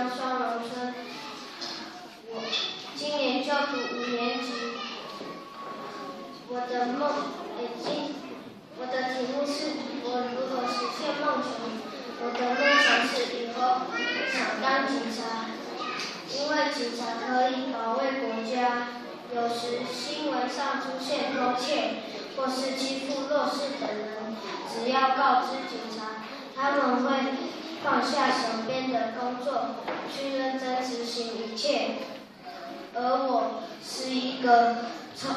乡双龙村，我今年就读五年级。我的梦已经，我的题目是我如何实现梦想。我的梦想是以后想当警察，因为警察可以保卫国家。有时新闻上出现偷窃或是欺负弱势等人，只要告知警察，他们会放下手边的工作，去认真执行一切。而我是一个充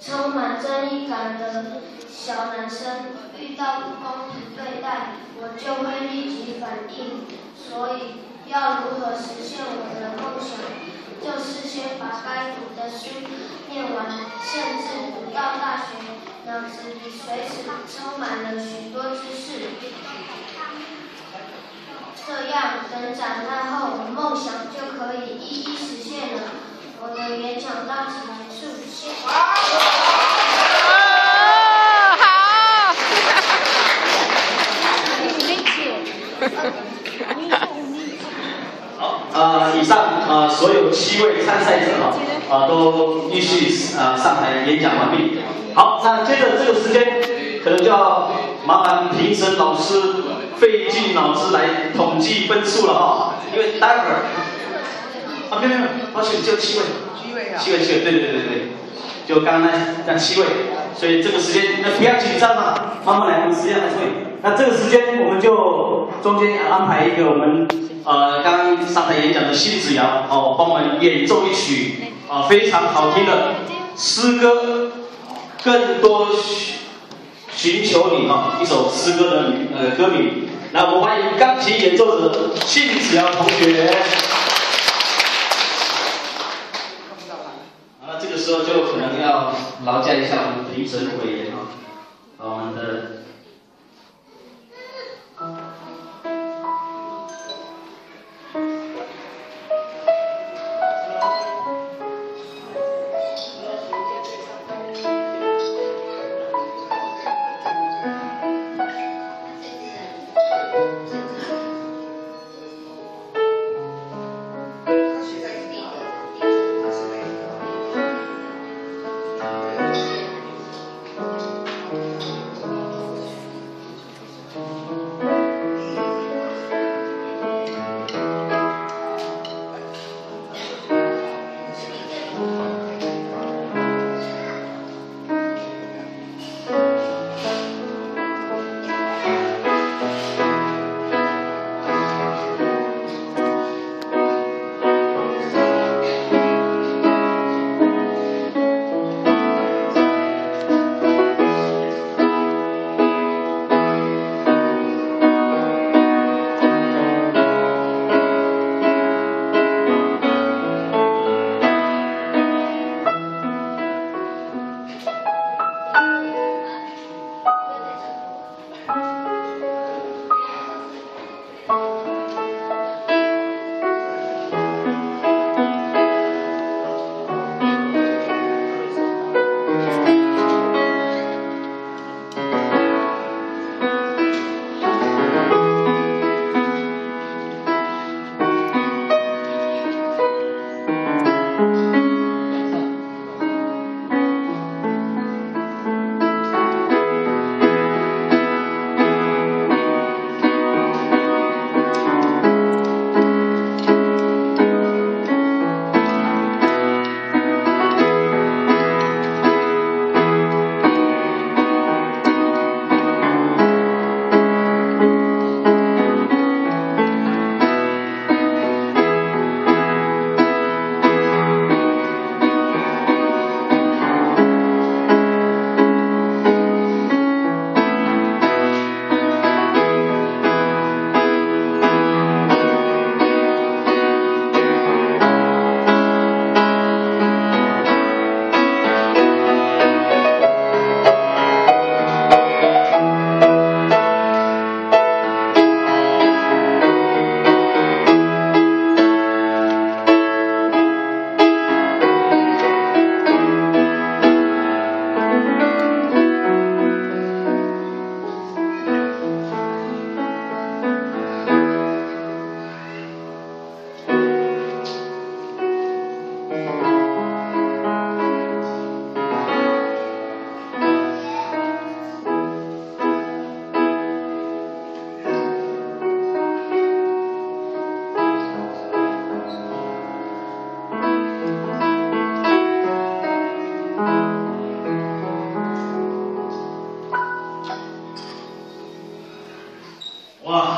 充满正义感的小男生，遇到不公平对待，我就会立即反应。所以，要如何实现我的梦想？就是先把该读的书念完，甚至读到大学，脑子里随时充满了许多知识。这样，等长大后，梦想就可以一一实现了。我的演讲到此结束，谢谢。呃，以上呃所有七位参赛者哈啊都继续啊上台演讲完毕。好，那接着这个时间可能就要麻烦评审老师费尽脑汁来统计分数了哈，因为待会儿啊没有没有，抱歉，只有七位，七位啊，七位七位，对对对对对，就刚刚那那七位，所以这个时间那不要紧张嘛，慢慢来，我们时间还是会。那这个时间我们就中间安排一个我们。呃，刚刚上台演讲的辛子瑶哦，帮我们演奏一曲啊非常好听的诗歌，更多寻求你啊，一首诗歌的呃歌名。来，我们欢迎钢琴演奏者信子瑶同学。啊，这个时候就可能要劳驾一下我们评审委员啊，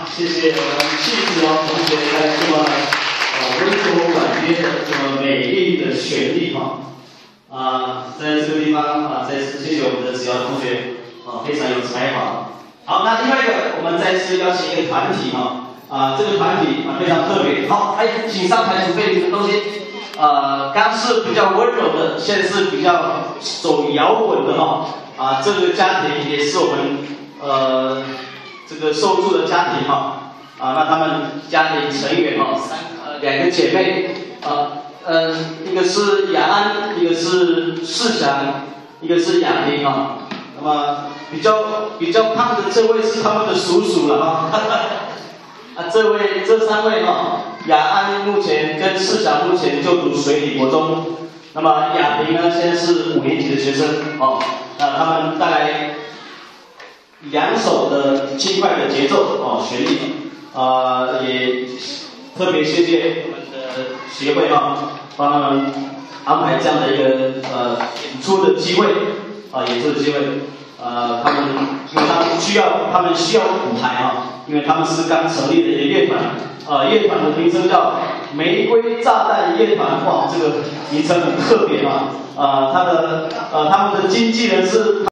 谢谢我们气质王同学在这么呃温柔婉约的这么美丽的旋律哈啊，在这个地方啊，再次谢谢我们的子瑶同学啊，非常有才华。好，那另外一个，我们再次邀请一个团体哈啊，这个团体啊非常特别。好，哎，请上台准备你的东西。呃，刚是比较温柔的，现在是比较走摇滚的哈啊，这个家庭也是我们呃。这个受助的家庭哈，啊，那他们家庭成员哈，三呃两个姐妹，啊，嗯，一个是雅安，一个是世祥，一个是雅萍哈。那么比较比较胖的这位是他们的叔叔了哈，啊，这位这三位哈，雅安目前跟世祥目前就读水里国中，那么雅萍呢现在是五年级的学生哦，那他们大概。两首的轻快的节奏哦，旋律啊，也特别谢谢我们的协会啊，帮他们安排这样的一个呃演出的机会啊，演出的机会，呃，他们因为他们需要，他们需要舞台啊，因为他们是刚成立的一个乐团，呃，乐团的名称叫玫瑰炸弹乐团，哇，这个名称很特别啊，呃，他的呃他们的经纪人是。